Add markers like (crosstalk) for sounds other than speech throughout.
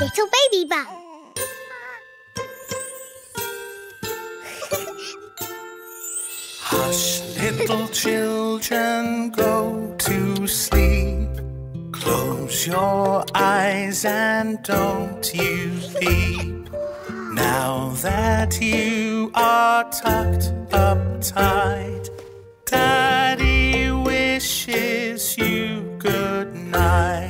Little baby bat. Hush, little children, go to sleep. Close your eyes and don't you peep. Now that you are tucked up tight. night.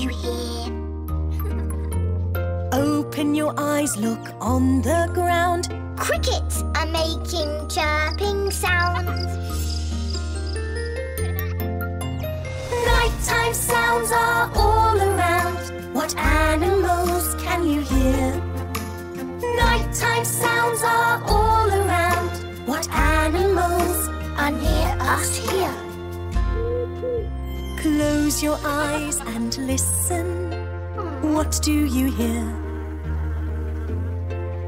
You (laughs) hear? Open your eyes, look on the ground. Crickets are making chirping sounds. Nighttime sounds are all around. What animals can you hear? Nighttime sounds are all around. What animals Are near us here. Close your eyes and listen. What do you hear?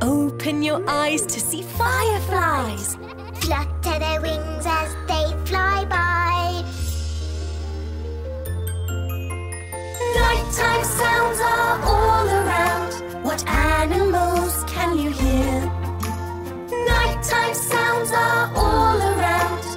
Open your eyes to see fireflies. Flutter their wings as they fly by. Nighttime sounds are all around. What animals can you hear? Nighttime sounds are all around.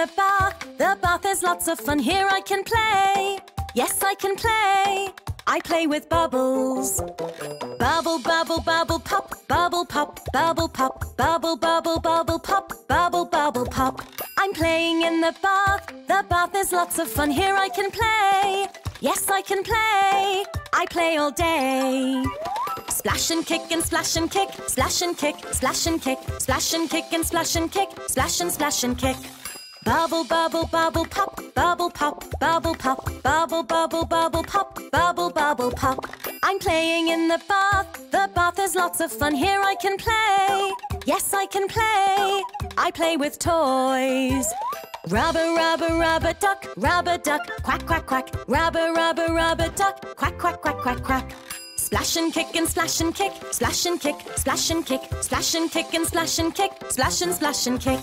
The bath. The bath is lots of fun. Here I can play. Yes, I can play. I play with bubbles. Bubble, bubble, bubble, pop. Bubble, pop, bubble, pop. Bubble, bubble, bubble, pop. Bubble, bubble, pop. I'm playing in the bath. The bath is lots of fun. Here I can play. Yes, I can play. I play all day. Splash and kick and splash and kick, splash and kick, splash and kick, splash and kick and splash and kick, splash and splash and kick. Bubble, bubble, bubble, pop, bubble, pop, bubble, pop, bubble, bubble, bubble, pop, bubble, bubble, pop. I'm playing in the bath. The bath is lots of fun. Here I can play. Yes, I can play. I play with toys. Rubber, rubber, rubber duck, rubber duck, quack, quack, quack. Rubber, rubber, rubber duck, quack, quack, quack, quack, quack. Splash and kick and splash and kick, splash and kick, splash and kick, splash and kick and splash and kick, splash and splash and kick.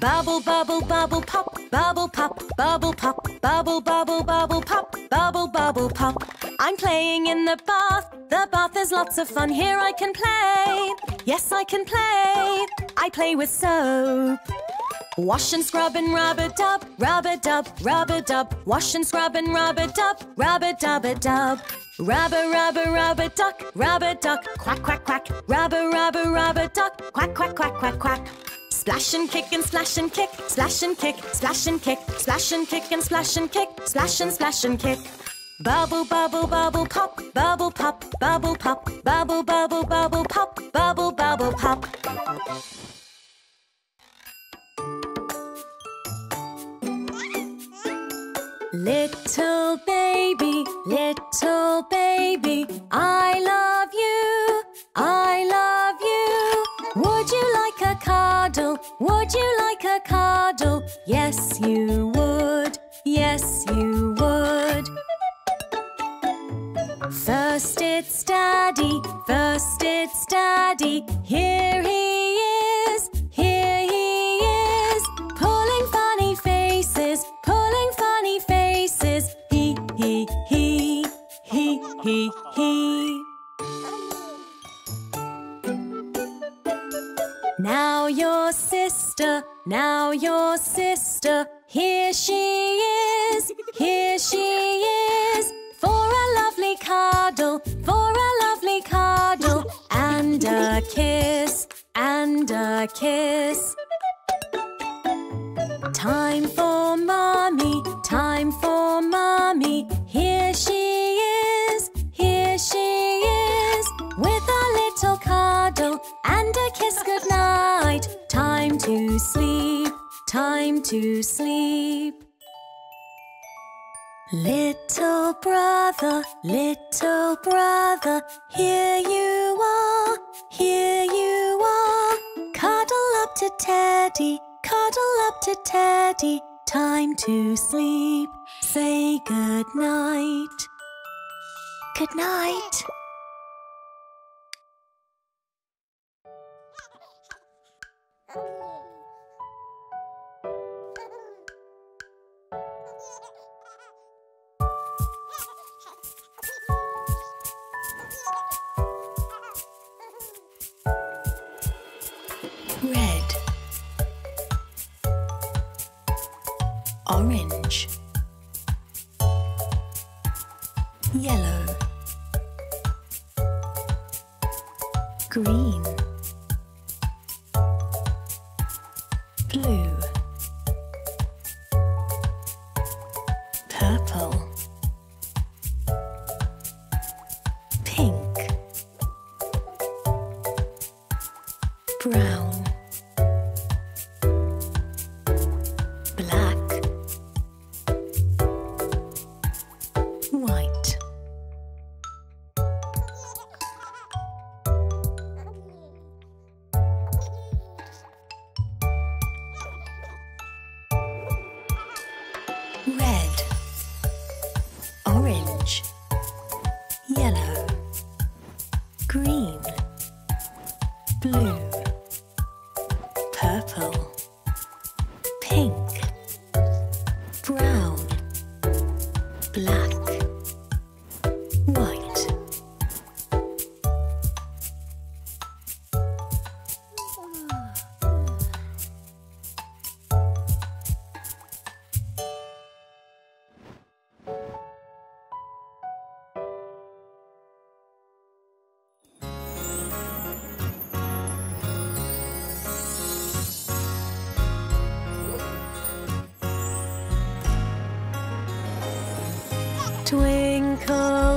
Bubble, bubble, bubble, pop, bubble, pop, bubble, pop, bubble, bubble, bubble, pop, bubble, bubble, pop. I'm playing in the bath. The bath is lots of fun. Here I can play. Yes, I can play. I play with soap. Wash and scrub and rub a dub, rub a dub, rub a dub. Wash and scrub and rub a dub, rub a dub a dub. Rubber, rubber, rubber duck, rubber duck, quack, quack, quack. Rubber, rubber, rubber duck, quack, quack, quack, quack, quack. Splash and kick and splash and kick, splash and kick, splash and kick, splash and kick and splash and kick, splash and splash and kick. Bubble, bubble, bubble, pop, bubble, pop, bubble, pop, bubble, bubble, bubble, pop, bubble, bubble, pop. Little baby, little baby, I love you, I love you. Would you like a cuddle? Would you like a cuddle? Yes, you would, yes, you would. First it's daddy, first it's daddy. Here he is, here he is. Pulling funny faces, pulling funny faces. He, he, he, he, he, he. Now your sister, now your sister, here she is, here she is, for a lovely cuddle, for a lovely cuddle, and a kiss, and a kiss. Time for mommy, time for mommy, here she is, here she is, with a little cuddle, and a kiss good night. Time to sleep, time to sleep. Little brother, little brother, here you are, here you are. Cuddle up to Teddy, cuddle up to Teddy. Time to sleep, say. Good night. Good night.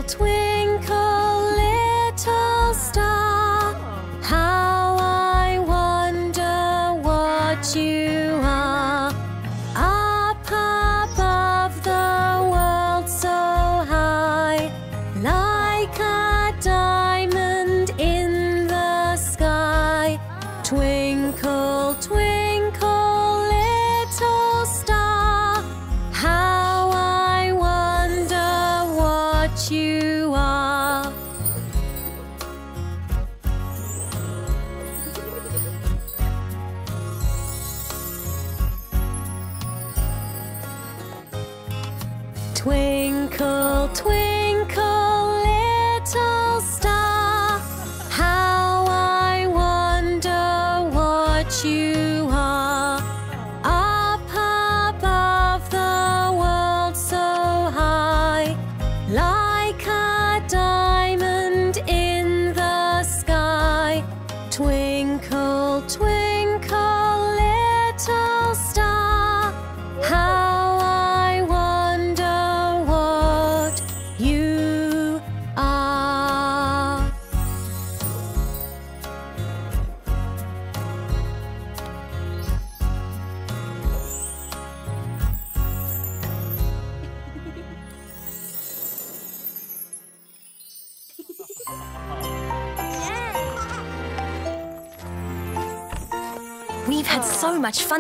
Twinkle,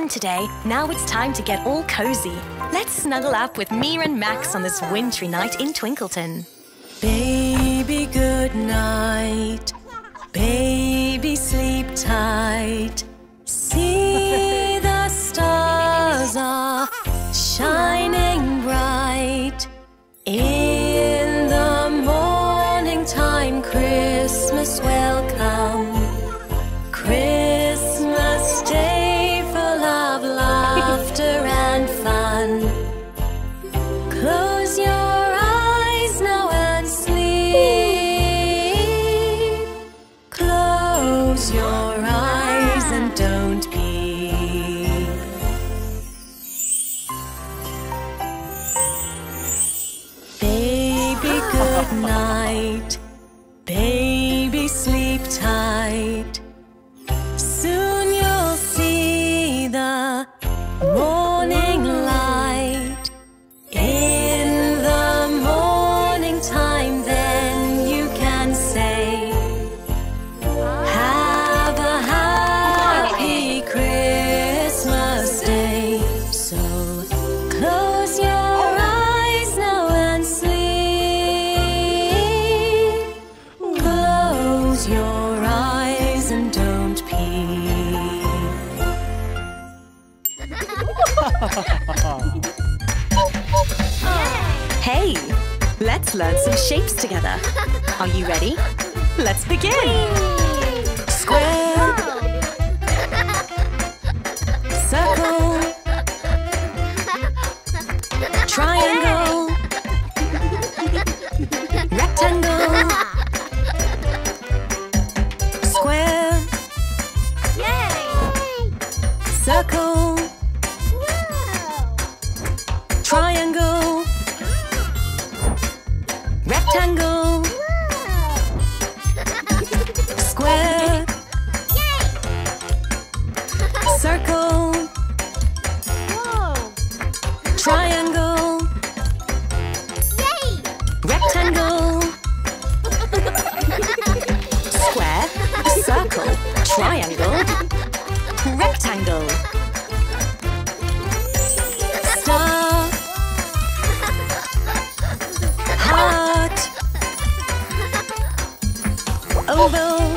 fun today. Now it's time to get all cozy. Let's snuggle up with Mia and Max on this wintry night in Twinkleton. Baby, good night. Oval,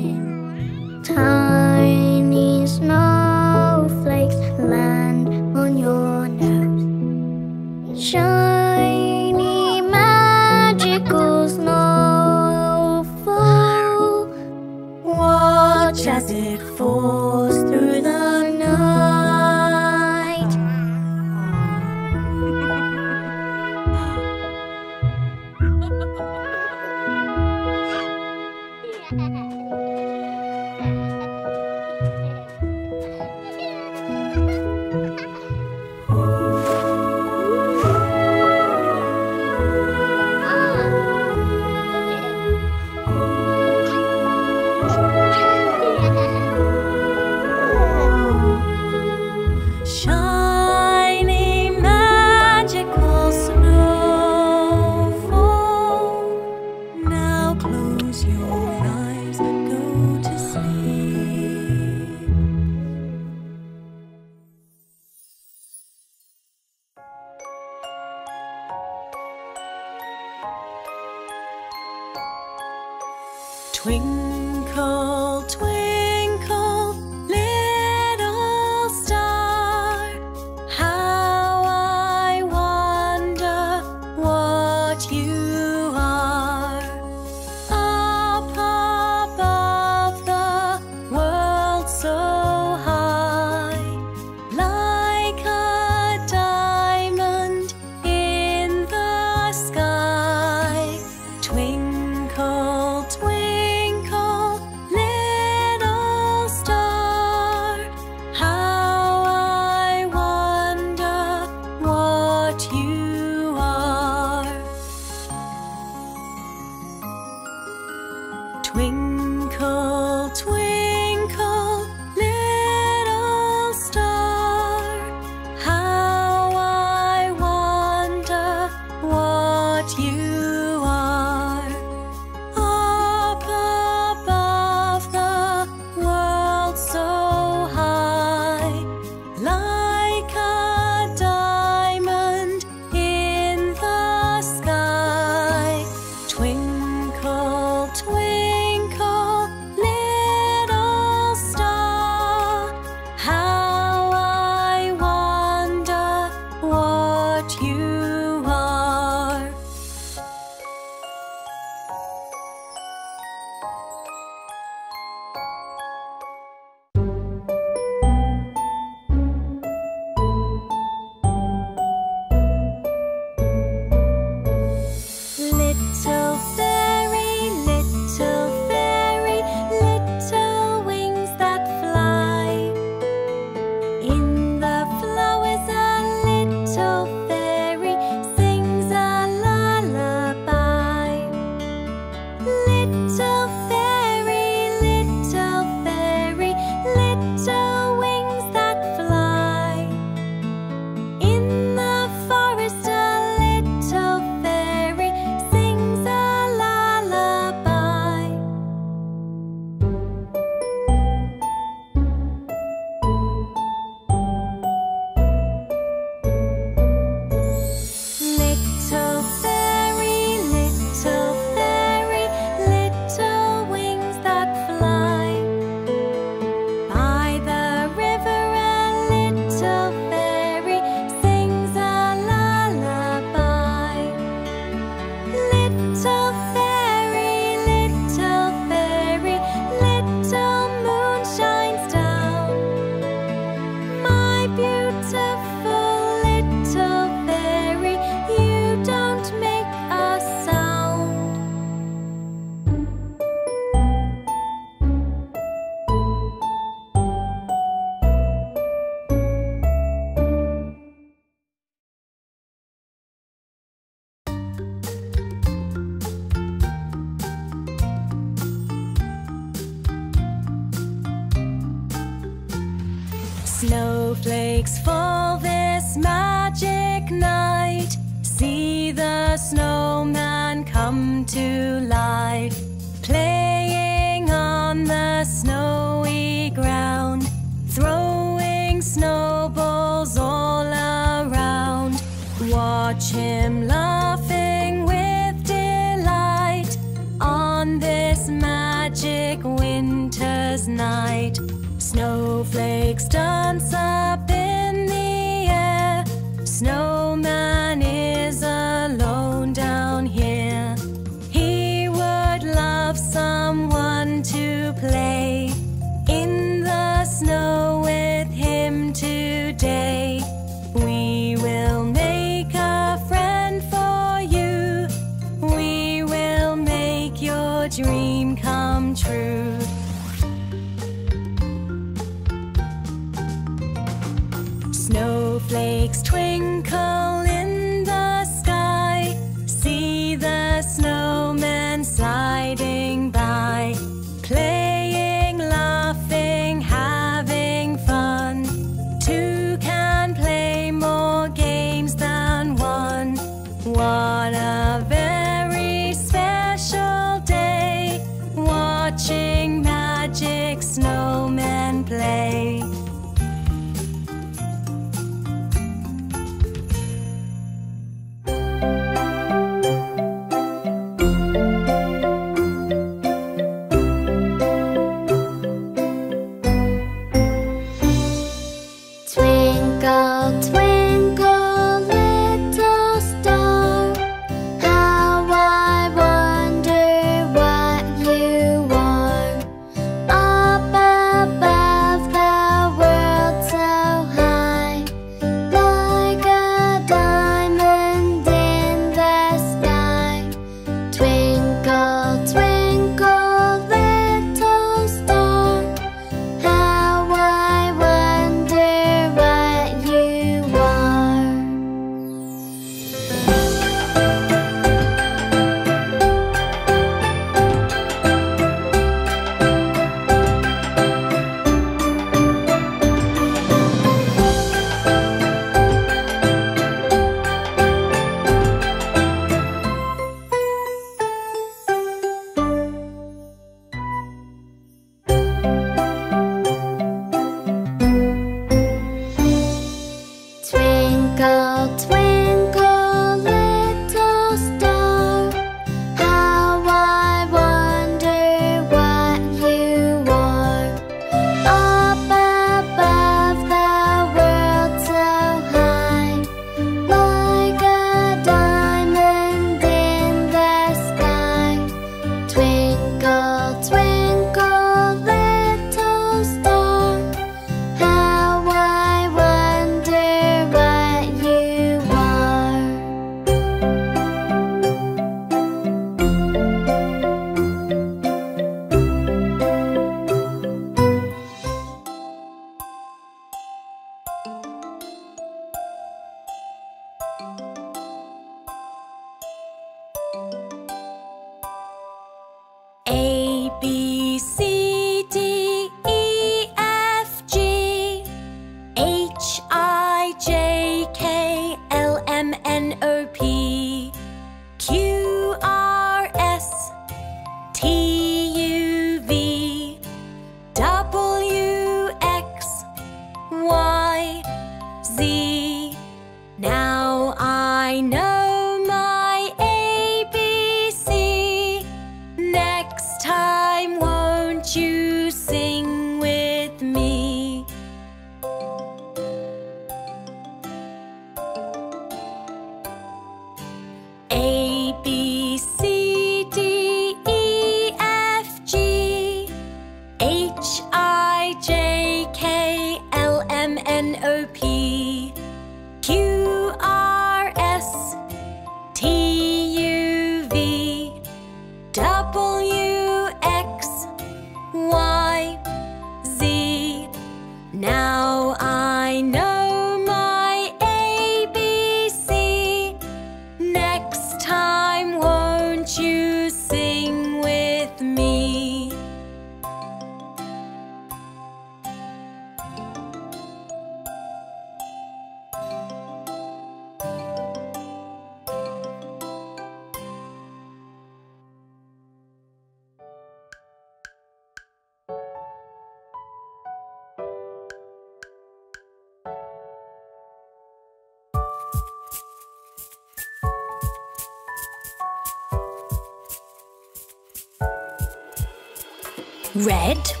red,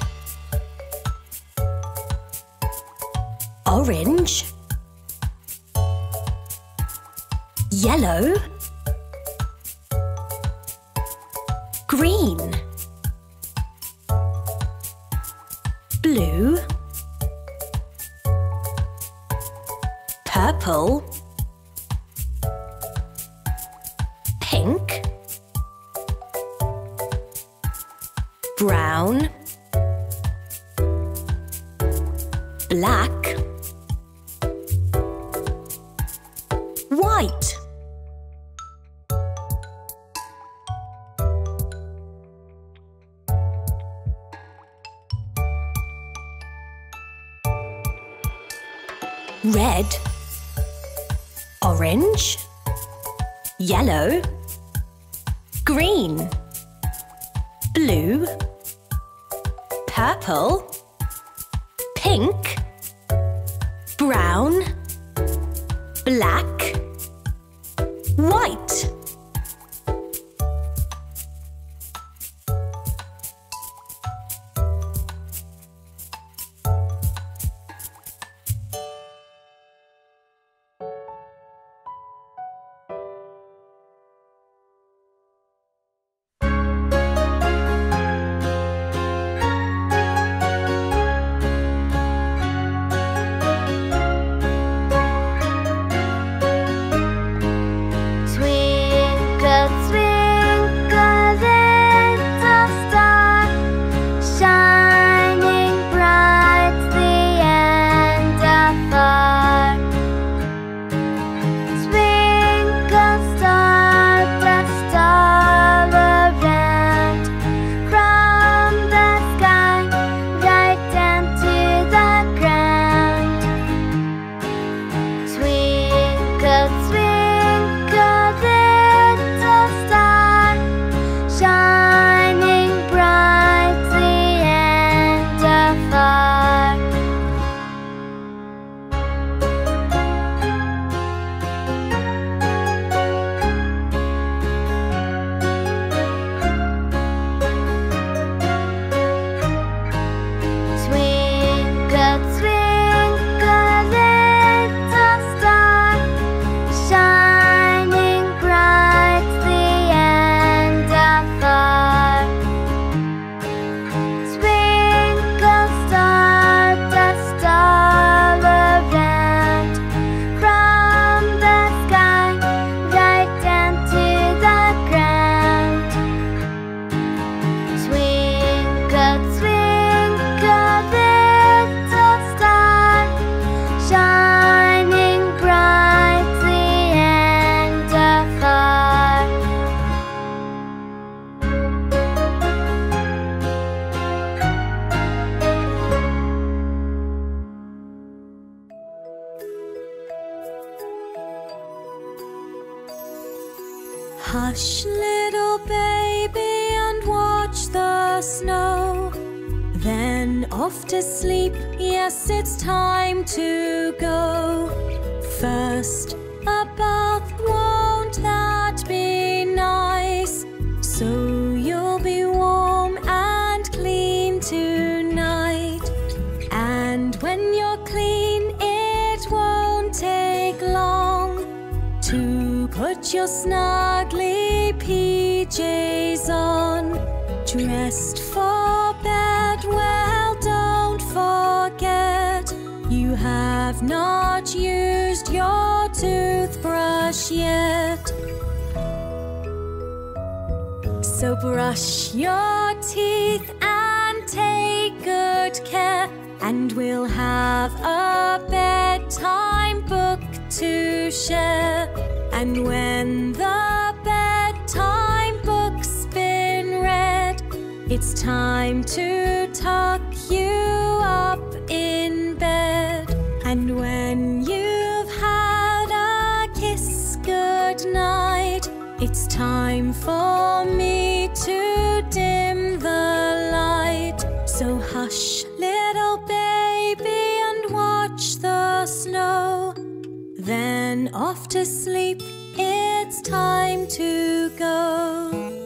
Red, orange, yellow, green, blue, purple, yet. So brush your teeth and take good care, and we'll have a bedtime book to share. And when the bedtime book's been read, it's time to tuck you up in bed. And when time for me to dim the light. So hush, little baby, and watch the snow. Then off to sleep, it's time to go.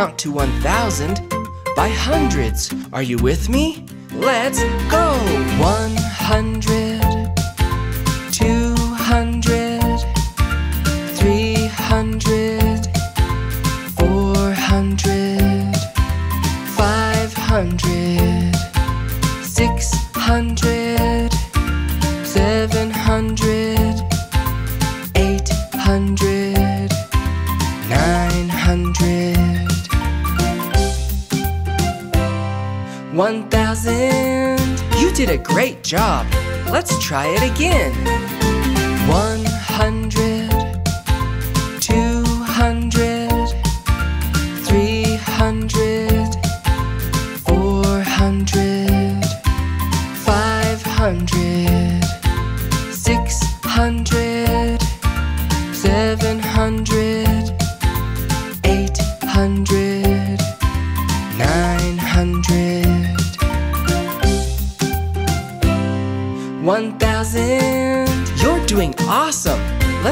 count to 1,000 by hundreds. Are you with me? Let's go! 100 try it again.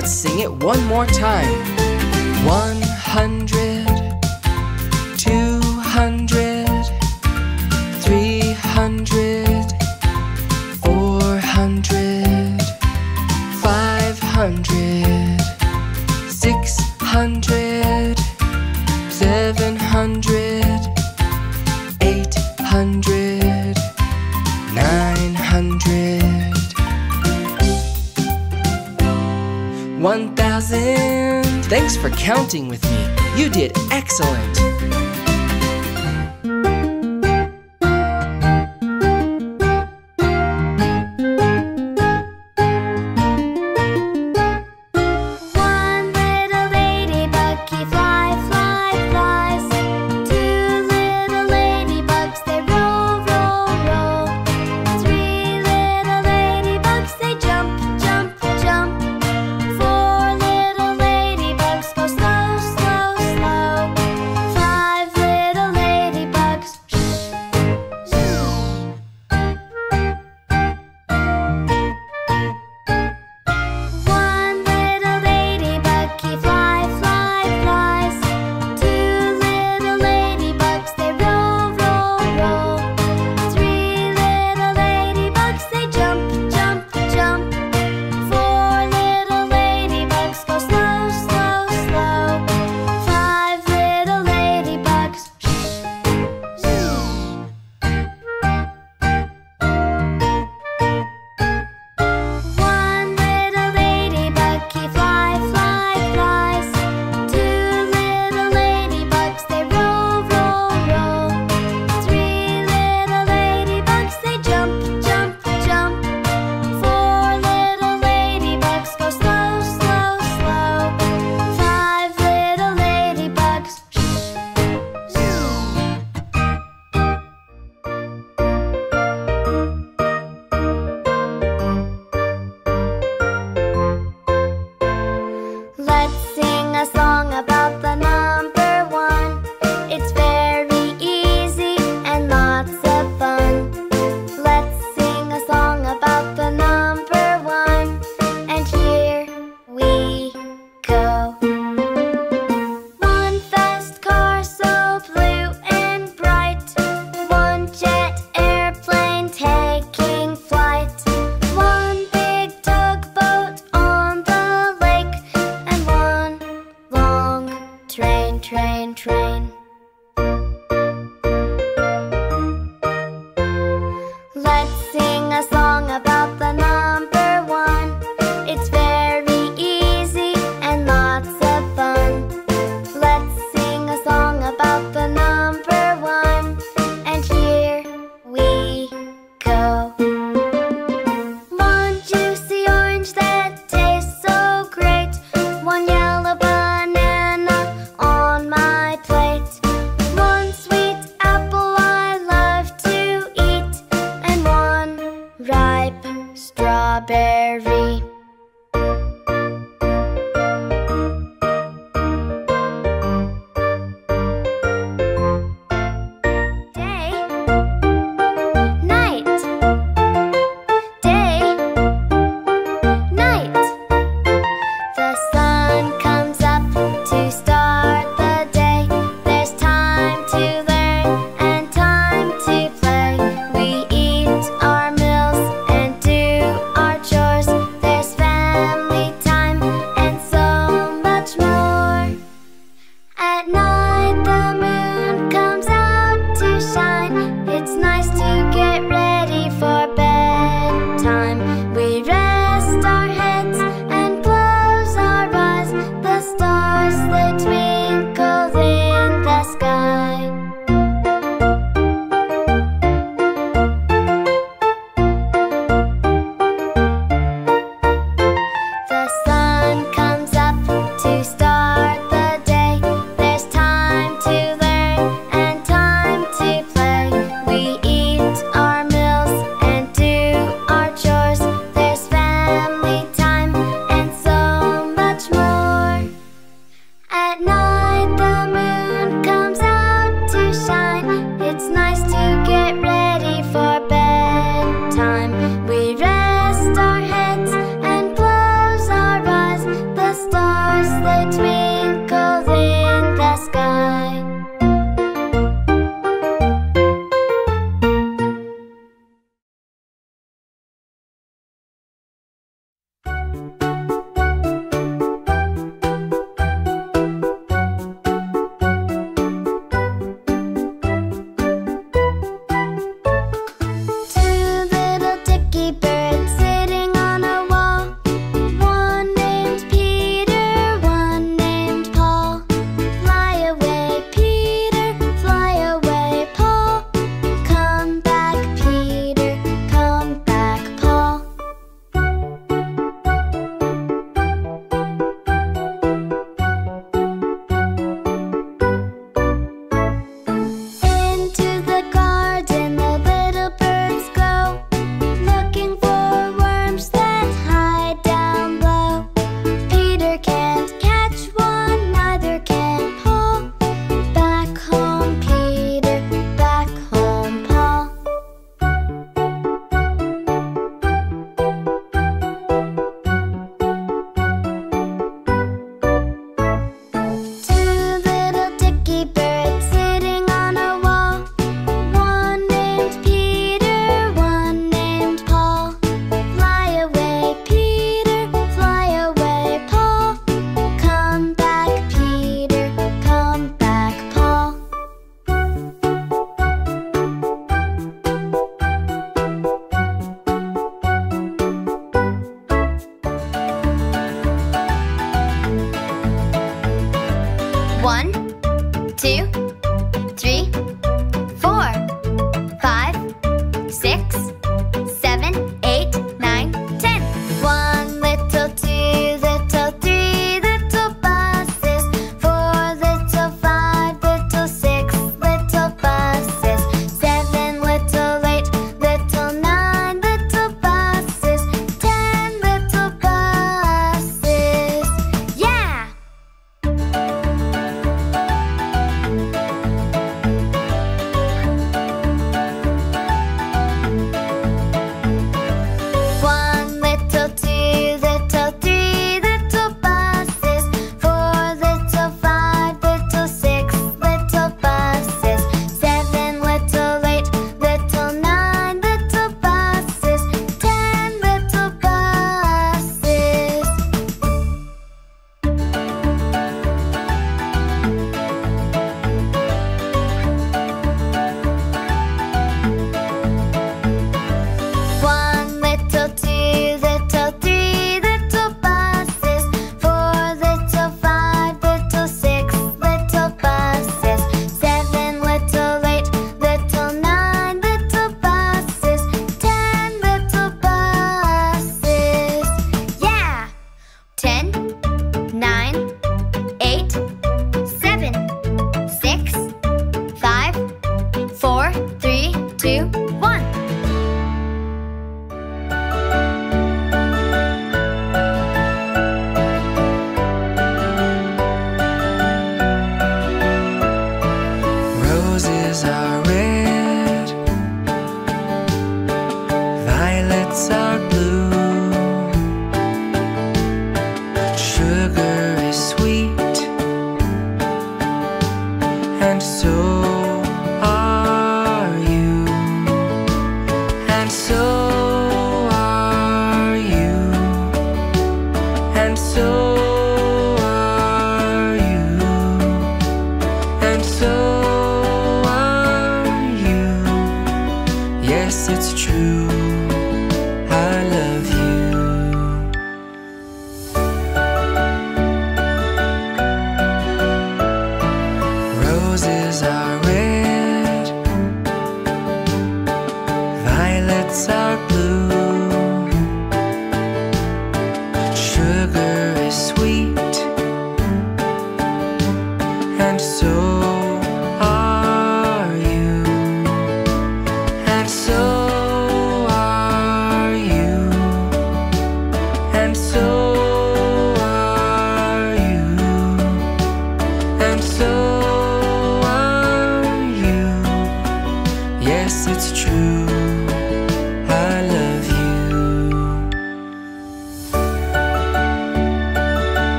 Let's sing it one more time. 100 counting with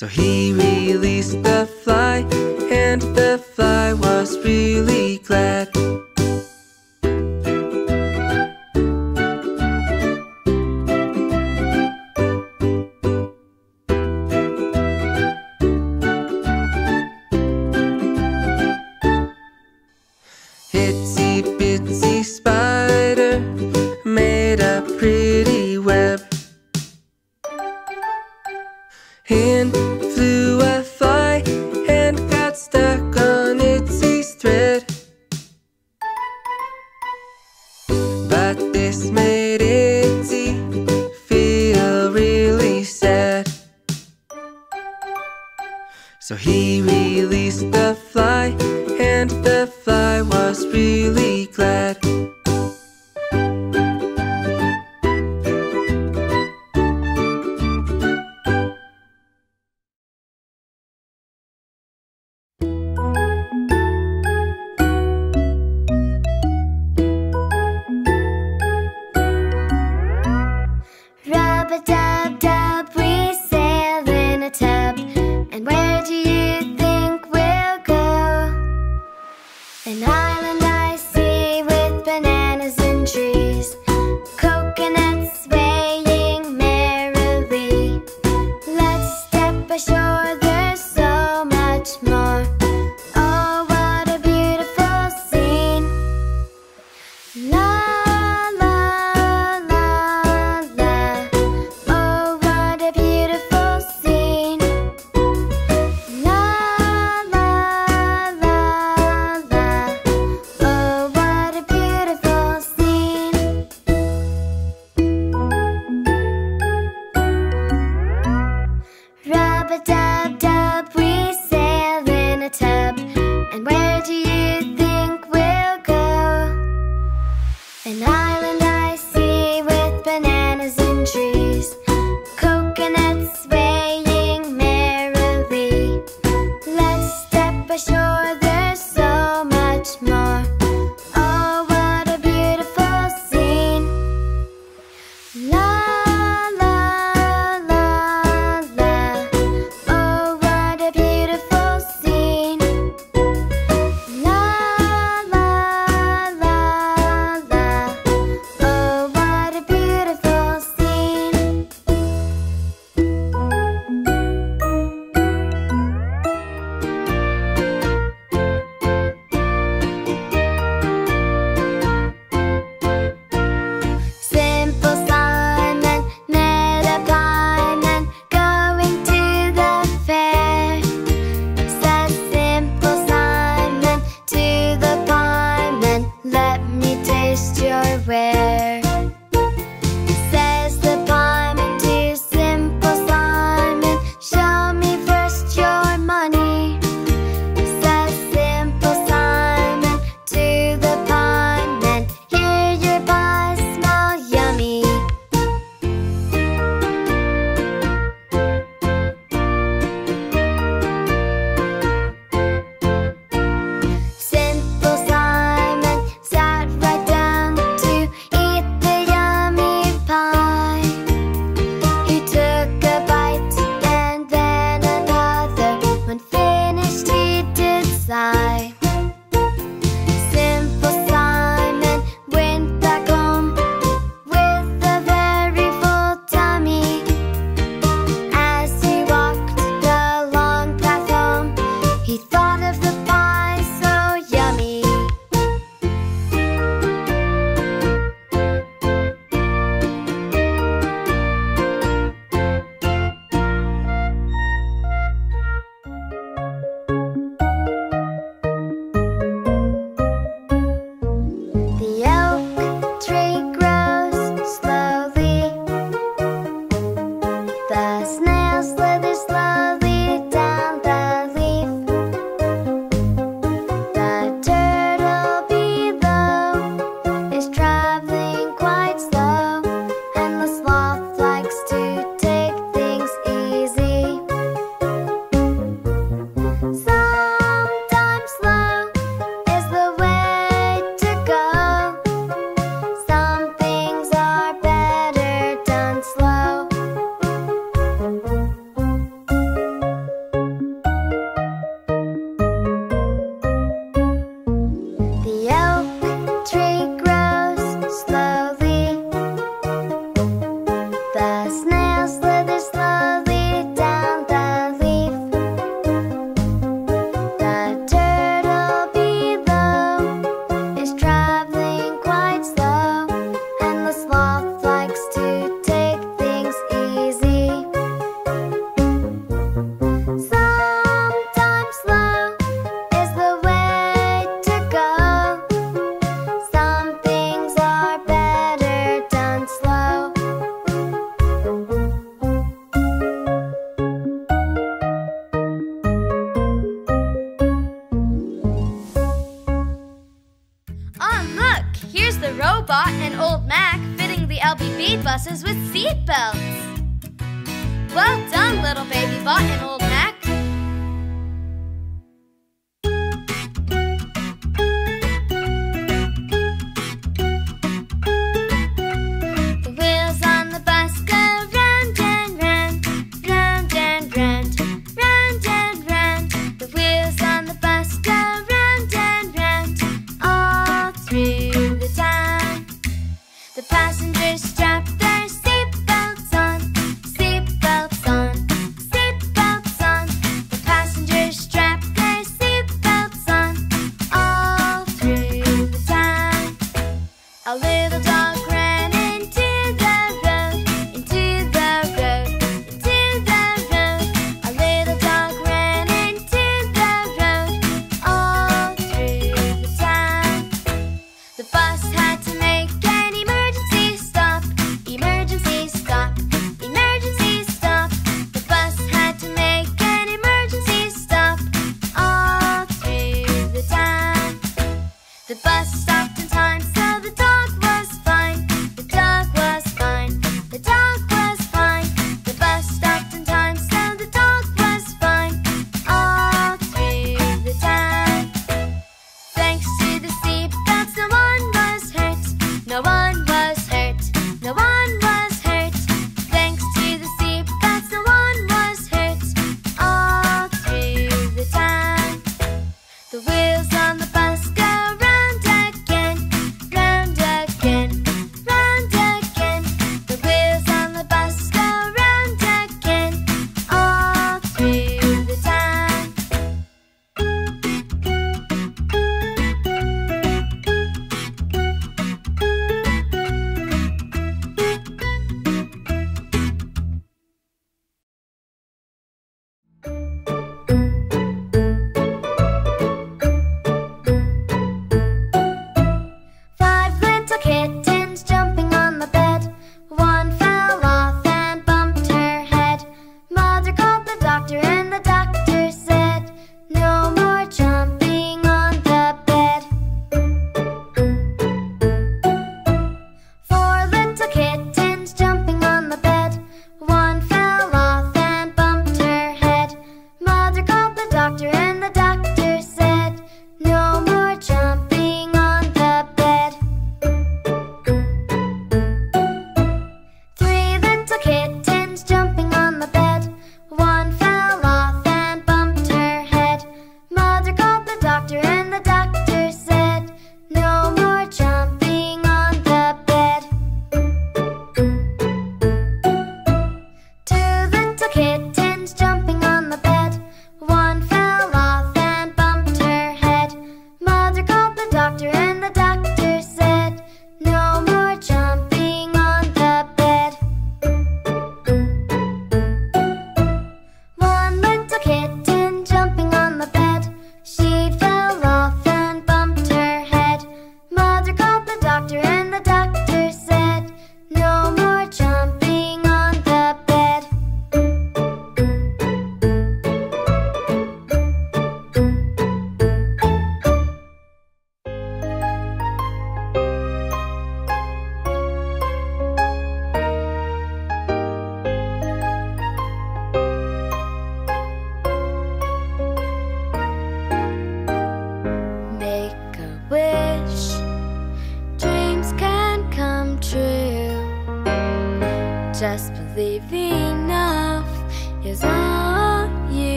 So he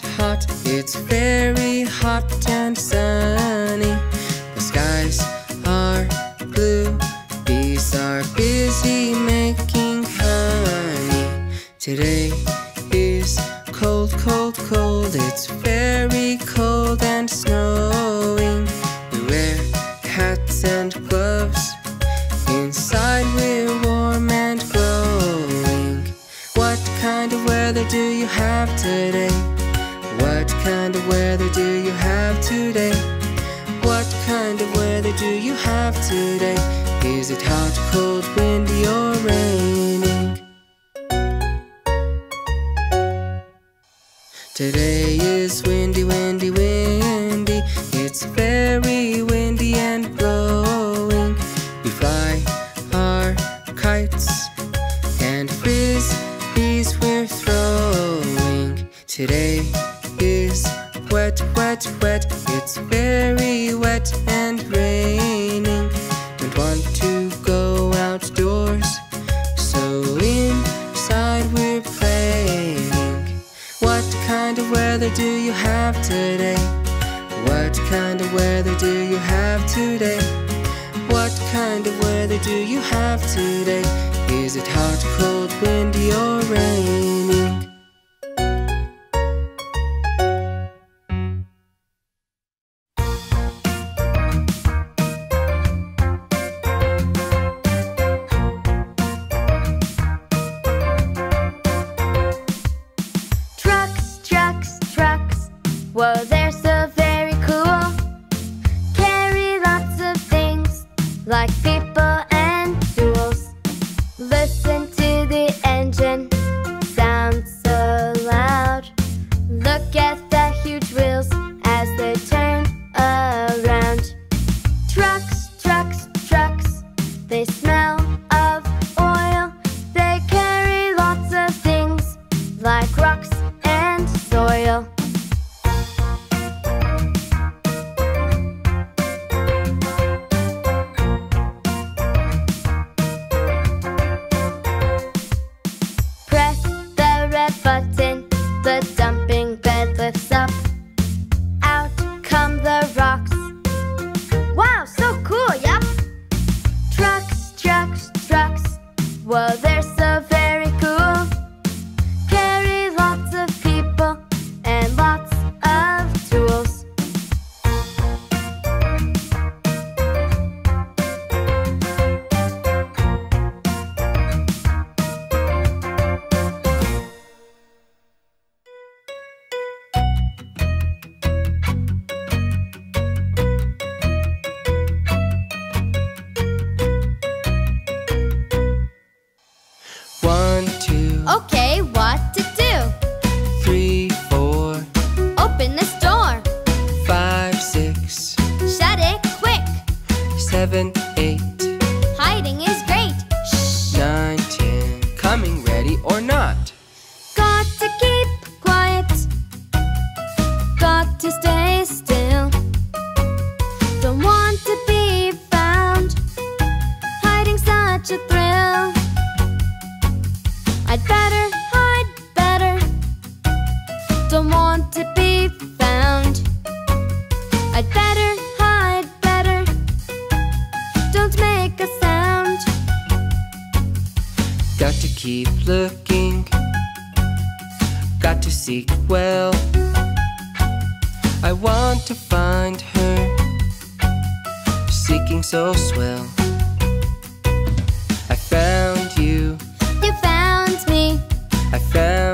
hot, Got to keep looking. Got to seek well. I want to find her. Seeking so swell. I found you. You found me. I found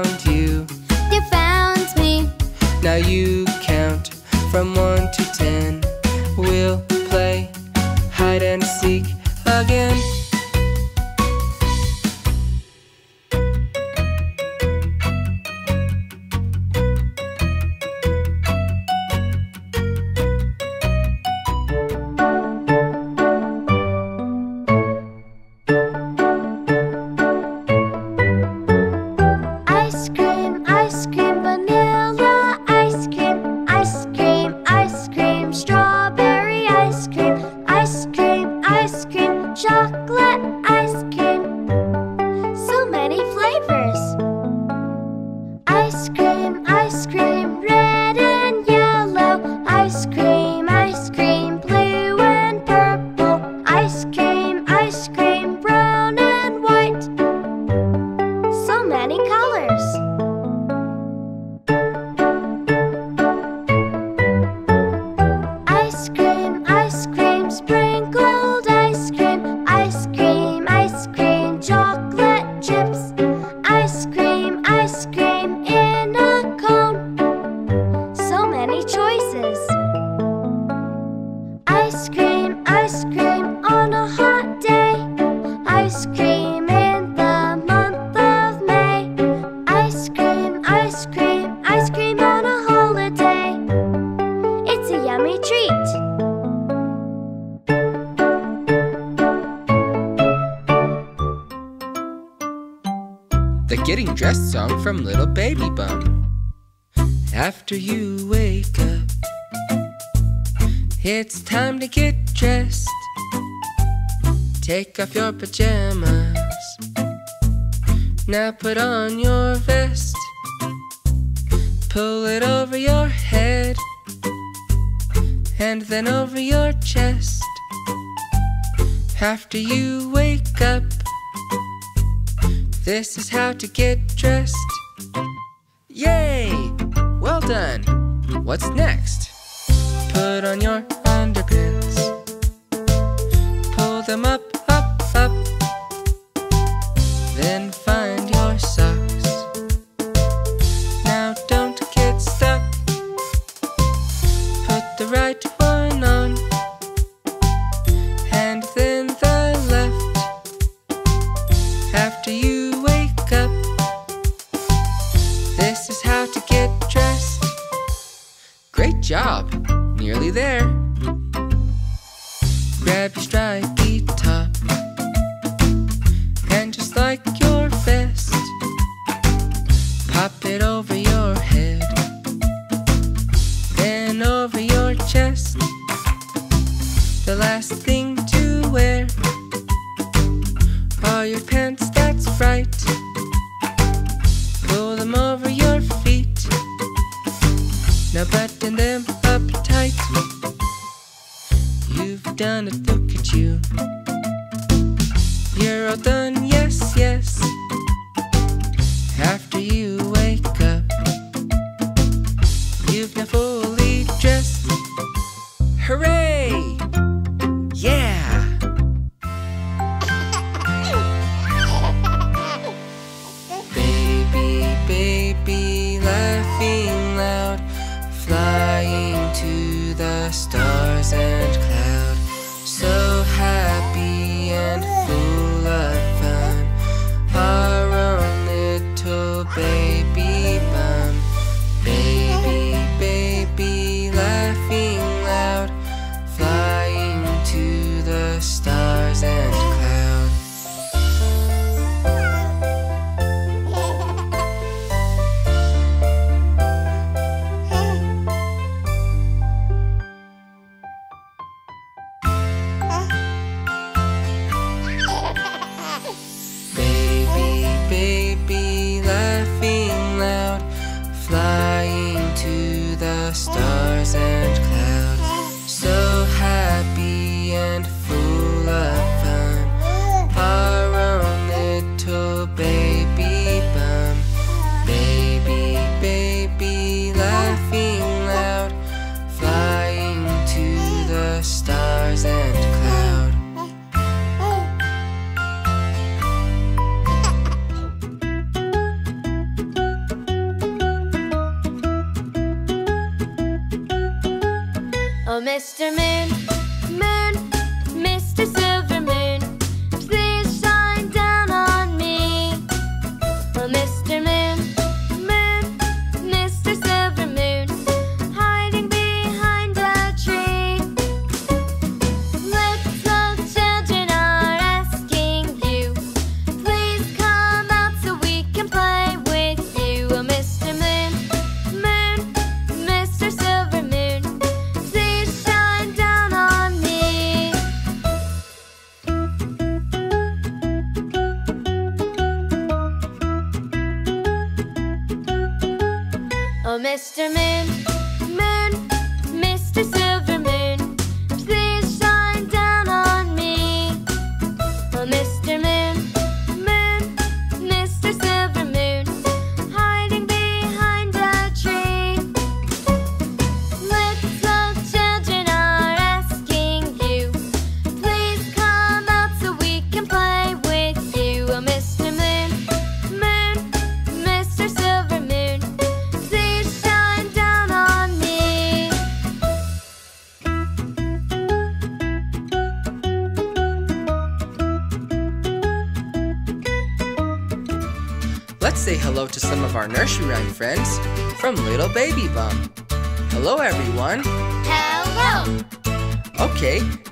Oh, Mr. Moon,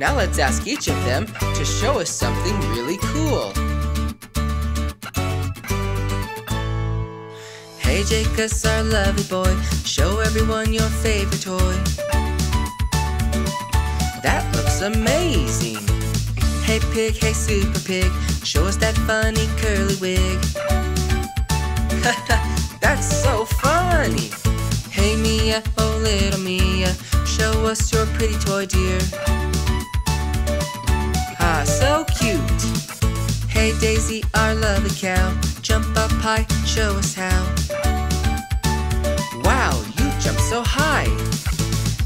now let's ask each of them to show us something really cool. Hey, Jacobs, our lovely boy, show everyone your favorite toy. That looks amazing. Hey, pig, hey, super pig, show us that funny curly wig. (laughs) That's so funny. Hey Mia, oh little Mia, show us your pretty toy, dear. So cute. Hey Daisy, our lovely cow, jump up high, show us how. Wow, you jump so high.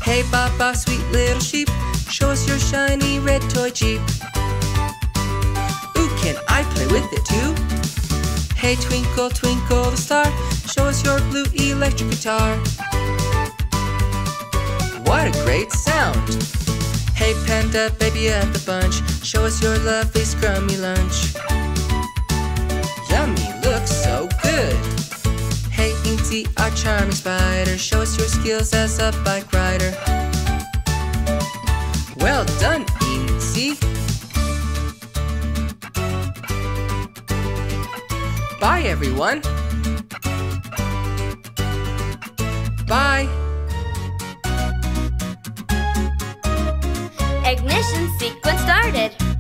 Hey Baba, sweet little sheep, show us your shiny red toy jeep. Ooh, can I play with it too? Hey twinkle, twinkle the star, show us your blue electric guitar. What a great sound! Hey panda, baby of the bunch, show us your lovely scrummy lunch. Yummy, looks so good. Hey Incy, our charming spider, show us your skills as a bike rider. Well done, Incy. Bye, everyone. Bye. Ignition sequence started.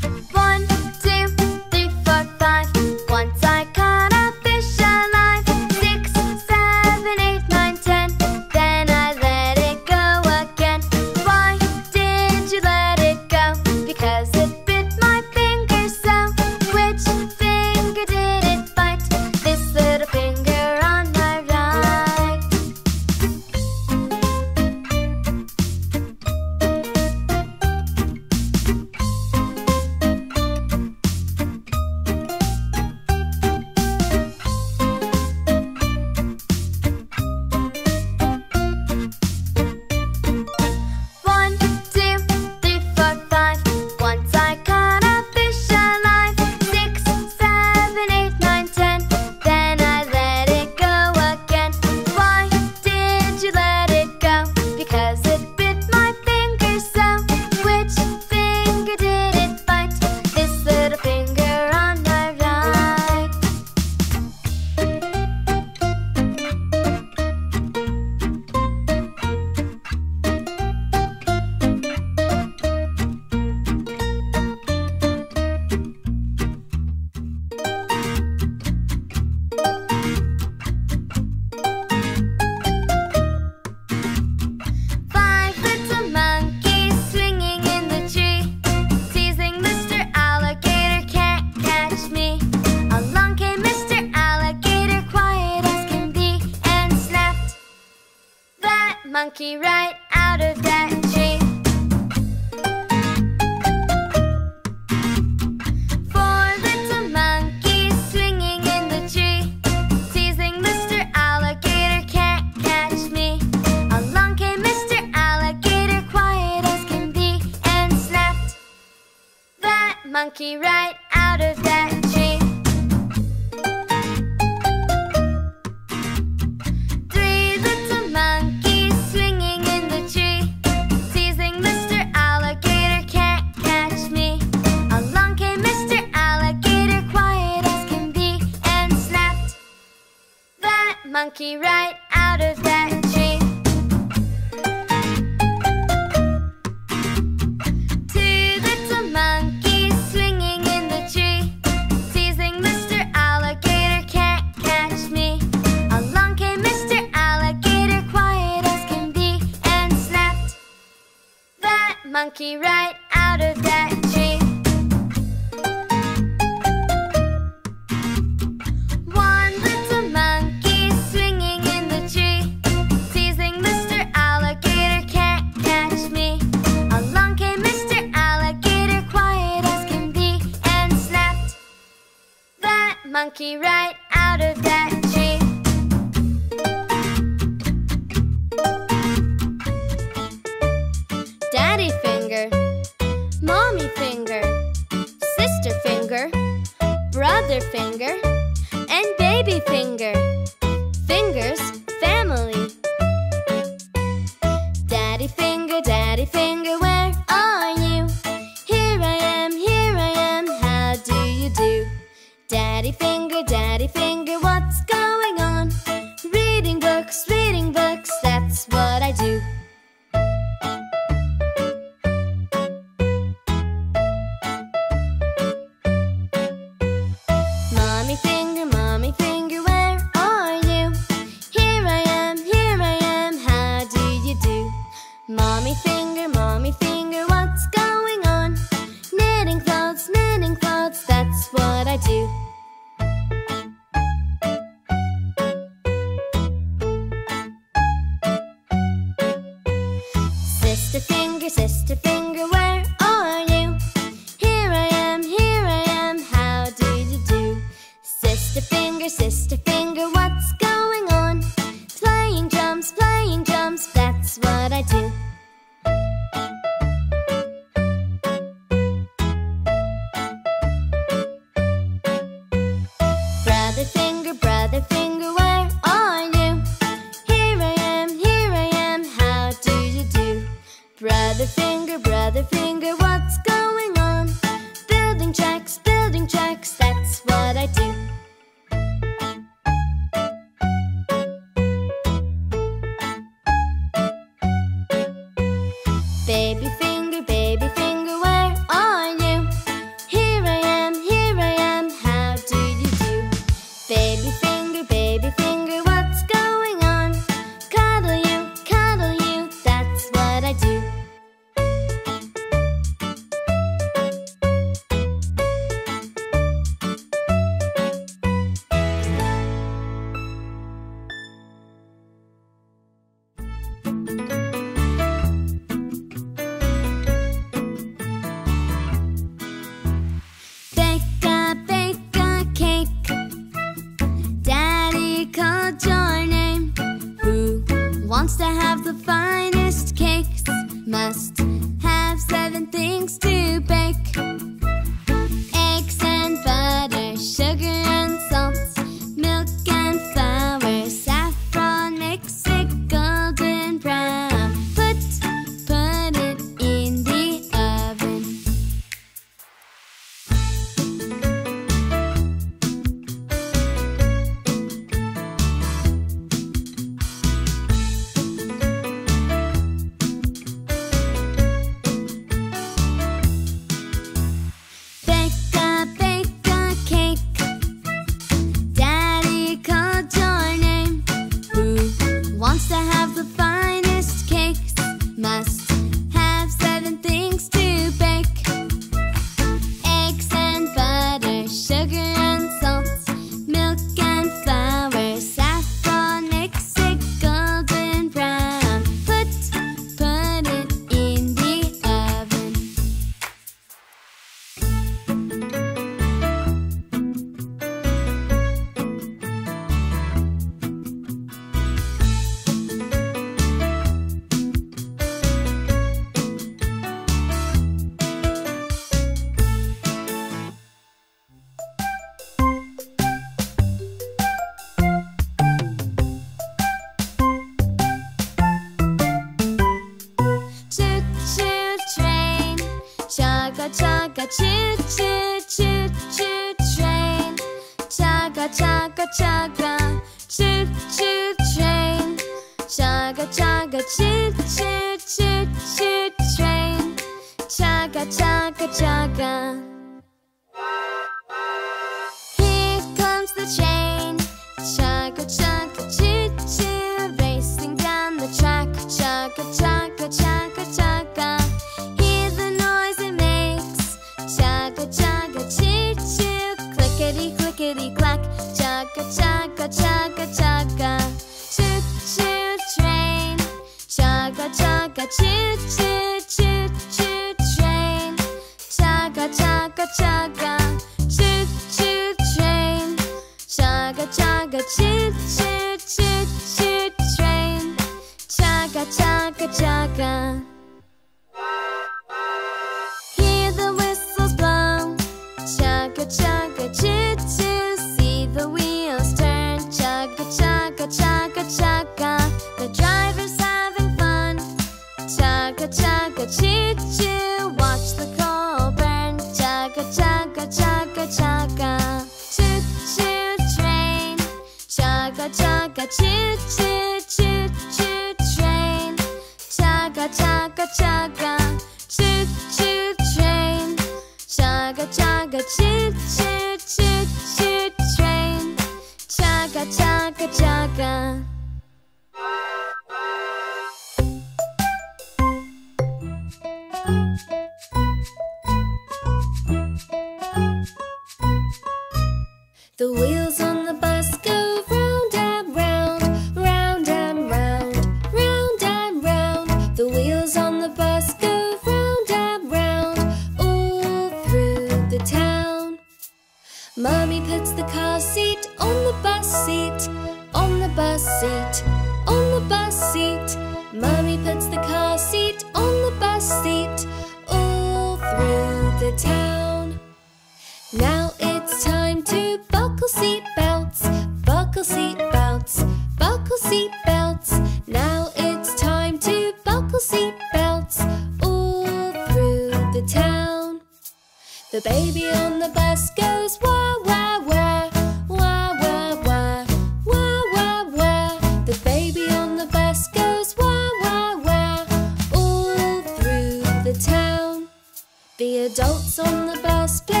adults on the bus play.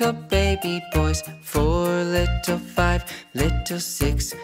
little baby boys, four little five, little six,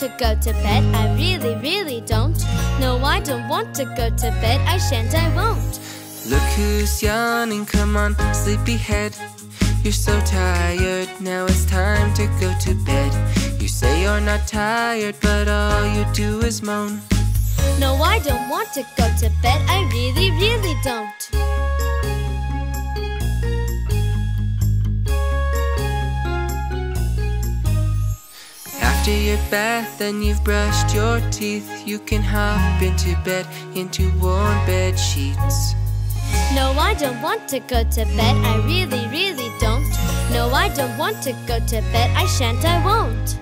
to go to bed. I really, really don't. No, I don't want to go to bed. I shan't, I won't. Look who's yawning, come on, sleepyhead. You're so tired, now it's time to go to bed. You say you're not tired, but all you do is moan. No, I don't want to go to bed. I really, really don't. After your bath and you've brushed your teeth, you can hop into bed, into warm bed sheets. No, I don't want to go to bed. I really, really don't. No, I don't want to go to bed. I shan't, I won't.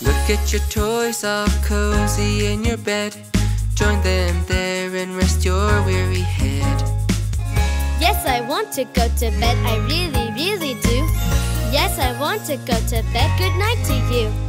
Look at your toys all cozy in your bed. Join them there and rest your weary head. Yes, I want to go to bed. I really, really do. Yes, I want to go to bed. Good night to you.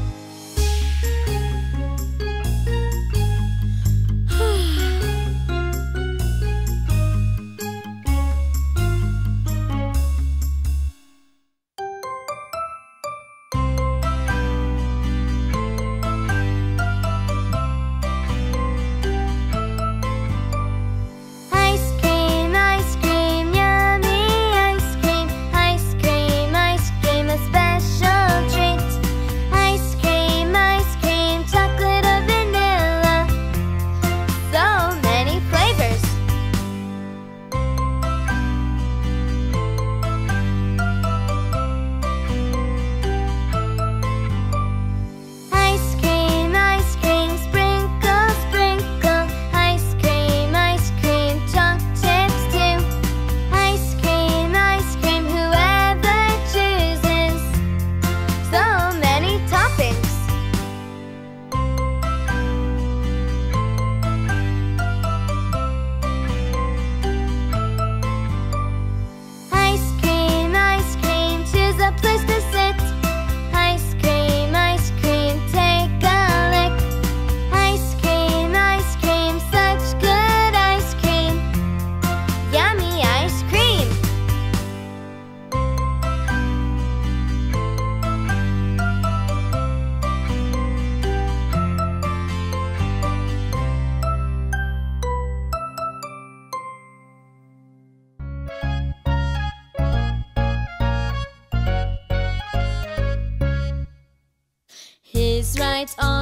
it's on.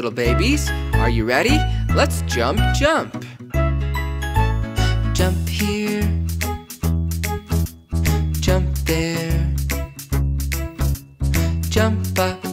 little babies. Are you ready? Let's jump, jump. Jump here. Jump there. Jump up.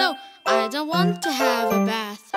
no, I don't want to have a bath.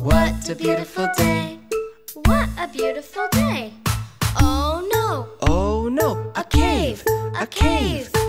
What a beautiful day. What a beautiful day. Oh no. Oh no. A, a cave. A cave.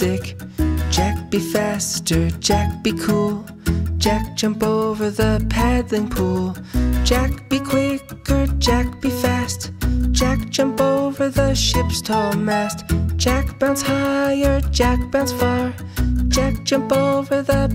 stick. Jack, be faster. Jack, be cool. Jack, jump over the paddling pool. Jack, be quicker. Jack, be fast. Jack, jump over the ship's tall mast. Jack, bounce higher. Jack, bounce far. Jack, jump over the